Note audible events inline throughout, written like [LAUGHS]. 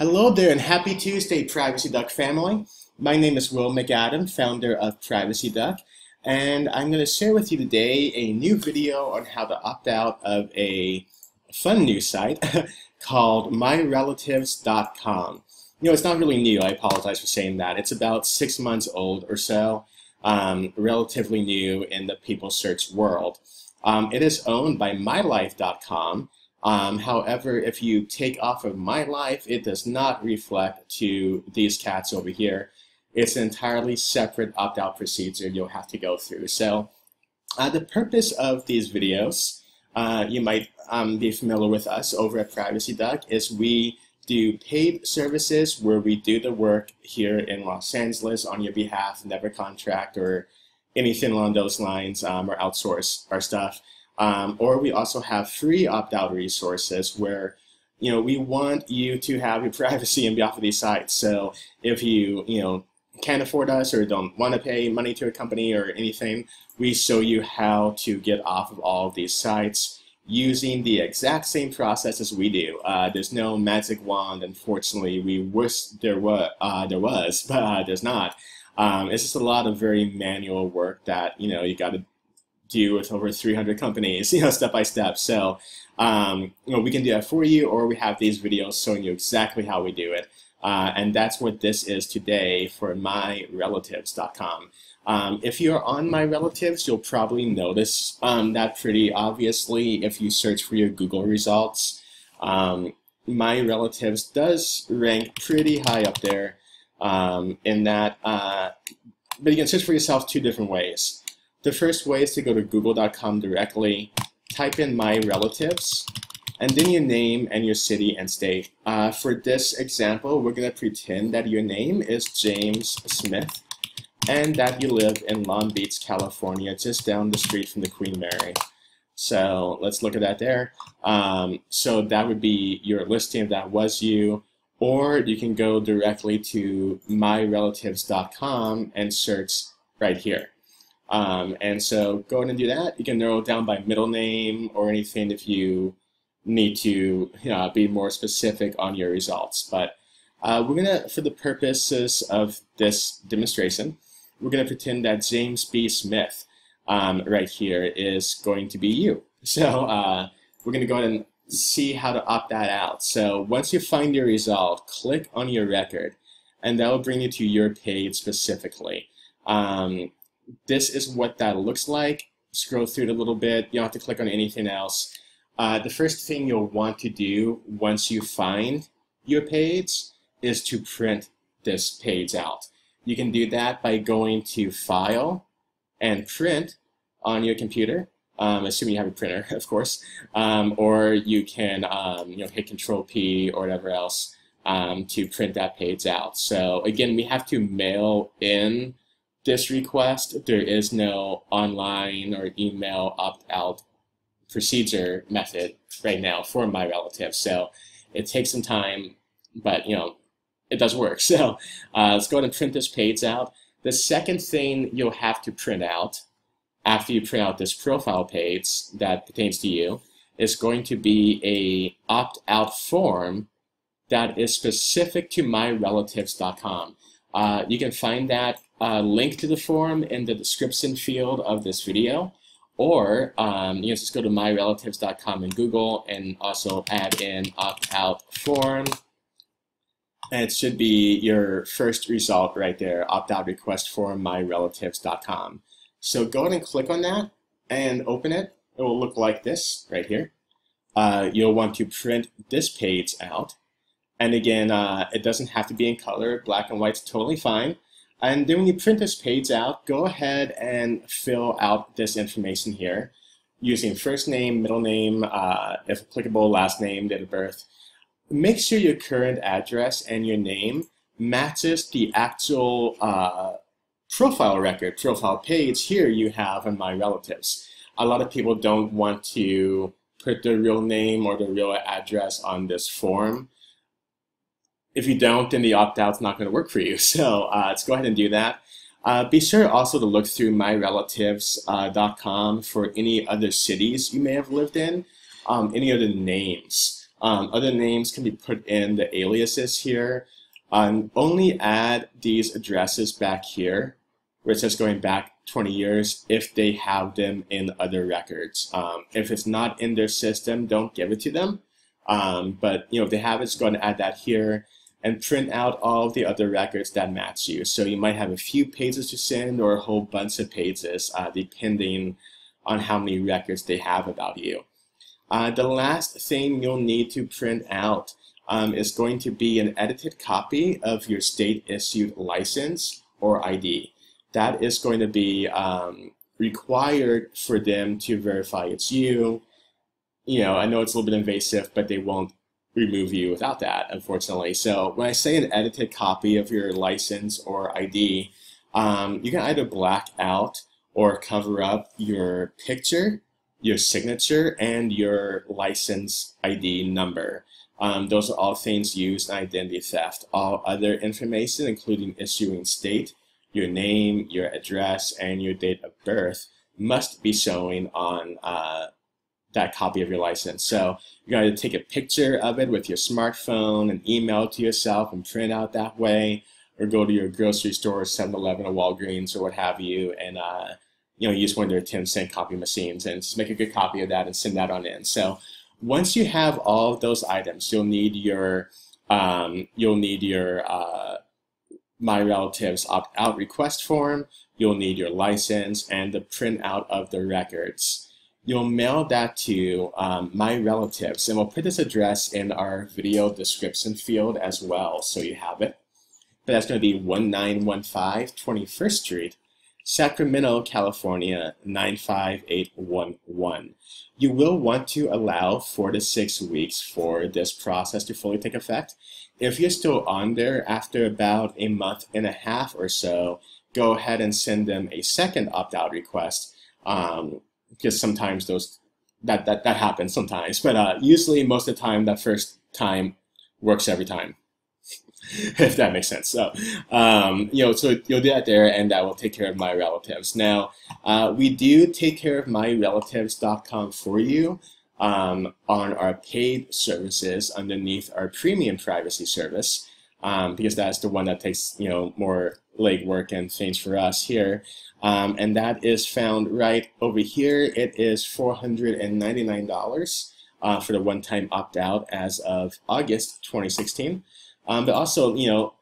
Hello there and happy Tuesday, Privacy Duck family. My name is Will McAdam, founder of Privacy Duck, and I'm going to share with you today a new video on how to opt out of a fun new site [LAUGHS] called myrelatives.com. You know, it's not really new, I apologize for saying that. It's about six months old or so, um, relatively new in the people search world. Um, it is owned by mylife.com, um, however, if you take off of my life, it does not reflect to these cats over here. It's an entirely separate opt-out procedure you'll have to go through. So uh, the purpose of these videos, uh, you might um, be familiar with us over at Privacy Duck, is we do paid services where we do the work here in Los Angeles on your behalf, never contract or anything along those lines, um, or outsource our stuff. Um, or we also have free opt-out resources where you know we want you to have your [LAUGHS] privacy and be off of these sites. So if you you know can't afford us or don't want to pay money to a company or anything, we show you how to get off of all of these sites using the exact same process as we do. Uh, there's no magic wand, unfortunately. We wish there was, uh, there was, [LAUGHS] but uh, there's not. Um, it's just a lot of very manual work that you know you got to do with over 300 companies, [LAUGHS] you know, step by step. So, um, you know, we can do that for you, or we have these videos showing you exactly how we do it. Uh, and that's what this is today for myrelatives.com. Um, if you're on My Relatives, you'll probably notice um, that pretty obviously if you search for your Google results. Um, my Relatives does rank pretty high up there um, in that, uh, but you can search for yourself two different ways. The first way is to go to google.com directly, type in my relatives, and then your name and your city and state. Uh, for this example, we're going to pretend that your name is James Smith and that you live in Long Beach, California, just down the street from the Queen Mary. So let's look at that there. Um, so that would be your listing if that was you, or you can go directly to myrelatives.com and search right here. Um, and so go ahead and do that. You can narrow it down by middle name or anything if you need to you know, be more specific on your results. But uh, we're gonna, for the purposes of this demonstration, we're gonna pretend that James B. Smith um, right here is going to be you. [LAUGHS] So uh, we're gonna go ahead and see how to opt that out. So once you find your result, click on your record, and that will bring you to your page specifically. Um, this is what that looks like. Scroll through it a little bit. You don't have to click on anything else. Uh, the first thing you'll want to do once you find your page is to print this page out. You can do that by going to File and Print on your computer, um, assuming you have a printer, [LAUGHS] of course, um, or you can um, you know, hit Control P or whatever else um, to print that page out. So again, we have to mail in this request, there is no online or email opt-out procedure method right now for my relative. So it takes some time, but you know, it does work. [LAUGHS] So uh, let's go ahead and print this page out. The second thing you'll have to print out after you print out this profile page that pertains to you is going to be a opt-out form that is specific to myrelatives.com. Uh, you can find that uh, link to the form in the description field of this video, or um, you can just go to myrelatives.com in Google and also add in opt-out form. And it should be your first result right there, opt-out request form myrelatives.com. So go ahead and click on that and open it. It will look like this right here. Uh, you'll want to print this page out. And again, uh, it doesn't have to be in color. Black and white's totally fine. And then when you print this page out, go ahead and fill out this information here using first name, middle name, uh, if applicable, last name, date of birth. Make sure your current address and your name matches the actual uh, profile record, profile page here you have on My Relatives. A lot of people don't want to put their real name or their real address on this form if you don't, then the opt-out's not going to work for you. [LAUGHS] So uh, let's go ahead and do that. Uh, be sure also to look through myrelatives.com uh, for any other cities you may have lived in, um, any other names. Um, other names can be put in the aliases here. Um, only add these addresses back here, where it says going back 20 years, if they have them in other records. Um, if it's not in their system, don't give it to them. Um, but you know, if they have it, just go ahead and add that here and print out all of the other records that match you. So you might have a few pages to send or a whole bunch of pages, uh, depending on how many records they have about you. Uh, the last thing you'll need to print out um, is going to be an edited copy of your state issued license or ID. That is going to be um, required for them to verify it's you. You know, I know it's a little bit invasive, but they won't remove you without that, unfortunately. So when I say an edited copy of your license or ID, um, you can either black out or cover up your picture, your signature, and your license ID number. Um, those are all things used in identity theft. All other information, including issuing state, your name, your address, and your date of birth, must be showing on uh, that copy of your license. So you got to take a picture of it with your smartphone and email to yourself and print out that way, or go to your grocery store, 7-Eleven or Walgreens or what have you, and uh, you know use one of their 10 cent copy machines and just make a good copy of that and send that on in. So once you have all of those items, you'll need your um, you'll need your uh, my relatives opt out request form. You'll need your license and the printout of the records you'll mail that to um, my relatives, and we'll put this address in our video description field as well, so you have it. But that's going to be 1915 21st Street, Sacramento, California, 95811. You will want to allow four to six weeks for this process to fully take effect. If you're still on there after about a month and a half or so, go ahead and send them a second opt-out request. Um, because sometimes those that that that happens sometimes. But uh, usually, most of the time, that first time works every time. [LAUGHS] if that makes sense. So, um, you know, so you'll do that there, and that will take care of my relatives. Now, uh, we do take care of my myrelatives.com for you um, on our paid services underneath our premium privacy service, um, because that's the one that takes you know more legwork and things for us here. Um, and that is found right over here. It is $499 uh, for the one-time opt-out as of August 2016. Um, but also, you know,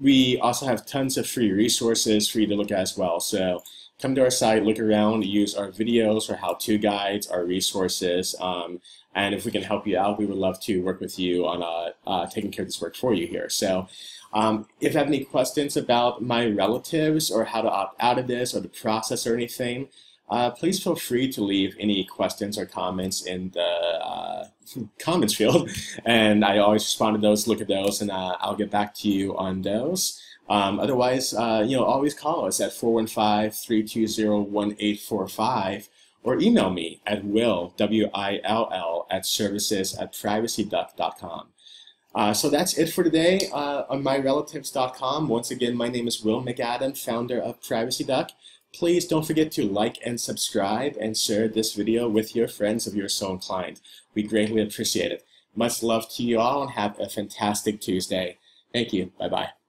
we also have tons of free resources for you to look at as well. So come to our site, look around, use our videos, our how-to guides, our resources, um, and if we can help you out, we would love to work with you on uh, uh, taking care of this work for you here. So um, if you have any questions about my relatives or how to opt out of this or the process or anything, uh, please feel free to leave any questions or comments in the uh, [LAUGHS] comments field. And I always respond to those, look at those, and uh, I'll get back to you on those. Um, otherwise, uh, you know, always call us at 415-320-1845 or email me at will, W-I-L-L, at services at privacyduck.com. Uh, so that's it for today uh, on myrelatives.com. Once again, my name is Will McAdam, founder of Privacy Duck. Please don't forget to like and subscribe and share this video with your friends if you're so inclined. We greatly appreciate it. Much love to you all and have a fantastic Tuesday. Thank you. Bye-bye.